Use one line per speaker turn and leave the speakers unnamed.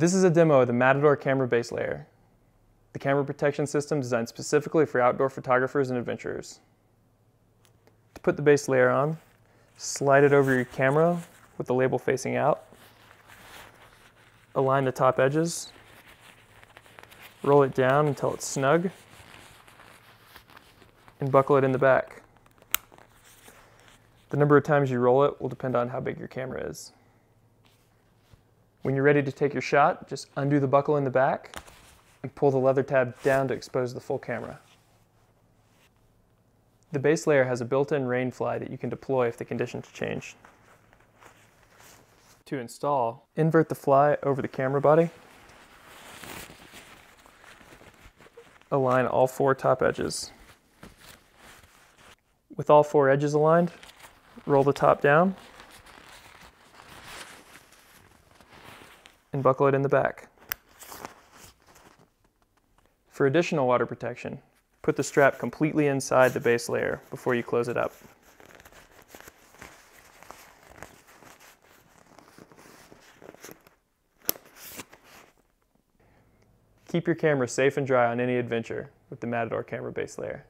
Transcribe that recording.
This is a demo of the Matador camera base layer, the camera protection system designed specifically for outdoor photographers and adventurers. To put the base layer on, slide it over your camera with the label facing out, align the top edges, roll it down until it's snug, and buckle it in the back. The number of times you roll it will depend on how big your camera is. When you're ready to take your shot, just undo the buckle in the back and pull the leather tab down to expose the full camera. The base layer has a built-in rain fly that you can deploy if the conditions change. To install, invert the fly over the camera body. Align all four top edges. With all four edges aligned, roll the top down and buckle it in the back. For additional water protection, put the strap completely inside the base layer before you close it up. Keep your camera safe and dry on any adventure with the Matador camera base layer.